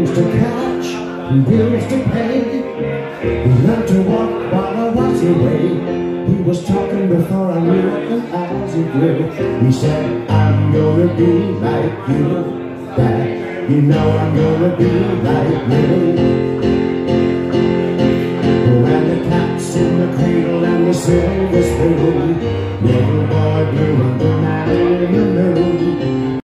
Bills to catch, bills to pay. He learned to walk while I was away. He was talking before I knew it, and as he grew, he said, I'm gonna be like you, That You know I'm gonna be like you. When the cat's in the cradle and the silver